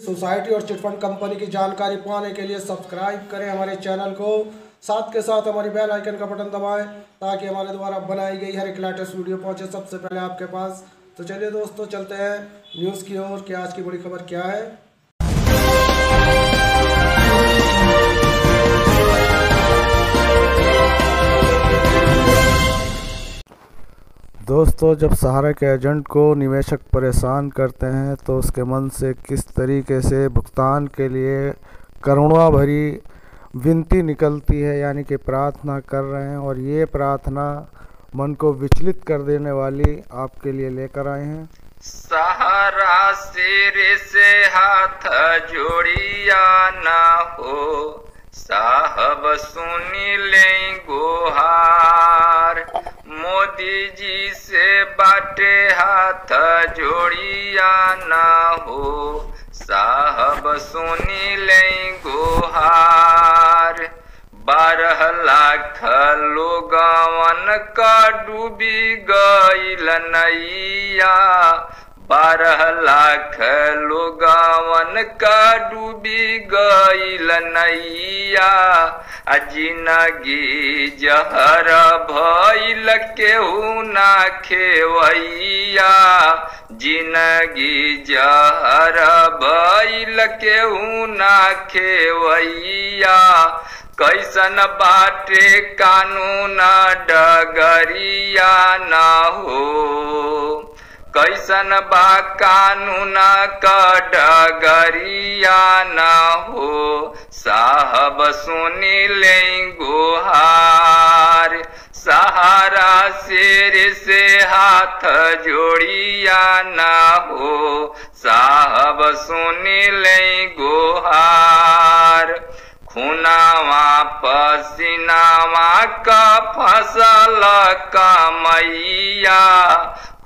Society और chit fund company की जानकारी पाने के लिए सब्सक्राइब करें हमारे चैनल को। साथ के साथ हमारी बेल आइकन का बटन दबाएँ ताकि हमारे द्वारा बनाई गई हर एक लेटेस्ट वीडियो पहुँचे सबसे पहले आपके पास। तो चलिए दोस्तों, चलते हैं न्यूज़ की ओर कि आज की बड़ी खबर क्या है। दोस्तों, जब सहारा के एजेंट को निवेशक परेशान करते हैं तो उसके मन से किस तरीके से भुगतान के लिए करुणा भरी विनती निकलती है, यानी कि प्रार्थना कर रहे हैं और ये प्रार्थना मन को विचलित कर देने वाली आपके लिए लेकर आए हैं। सहारा सिर से हाथ जोड़िया ना हो, साहब सुनी ले से बाटे हाथ जोड़िया ना हो? साहब सुनी ले गुहार। बारह लाख लोग का डूबी गई नैया। बारह लाख लोगवन का डूबी गईल नैया आ ज़िंदगी जहर भैल केहू ना खेवैया। ज़िंदगी जहर भैल केहू ना खेवैया। कैसन बाटे कानून डगरिया न हो। कैसन बा कानून का डगरिया न हो? साहब सुनी ले गुहार। सहारा शेर से हाथ जोड़िया न हो? साहब सुनी ले गुहार। खुनावा पसीनावा का फ़सल कमैया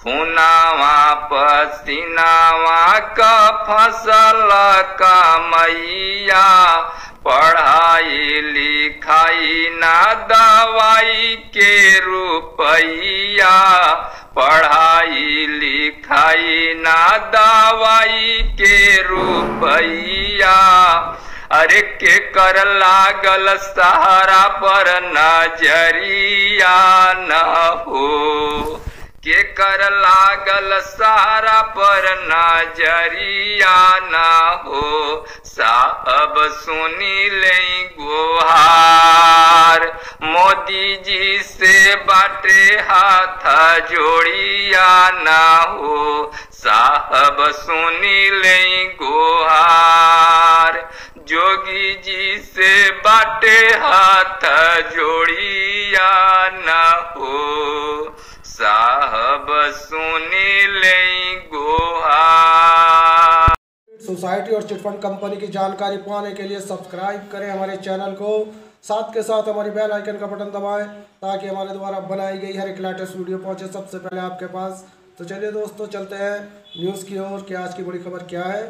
खुनावा पसीनावा का फ़सल कमैया पढ़ाई लिखाई ना दवाई के रुपैया, पढ़ाई लिखाई ना दवाई के रुपैया। अरे के कर लागल सहारा पर नज़रिया न हो। के कर लागल सारा पर नज़रिया ना हो, साहब सुनी ले गुहार। मोदी जी से बाटे हाथ जोड़िया ना हो, साहब सुनी ले गुहार। जोगी जी से बाटे हाथ जोड़िया ना हो साहब सुनी ले गोहा। सोसाइटी और चिटफंड कंपनी की जानकारी पाने के लिए सब्सक्राइब करें हमारे चैनल को। साथ के साथ हमारी बेल आइकन का बटन दबाएँ ताकि हमारे द्वारा बनाई गई हर एक लेटेस्ट वीडियो पहुँचे सबसे पहले आपके पास। तो चलिए दोस्तों, चलते हैं न्यूज़ की ओर कि आज की बड़ी खबर क्या है।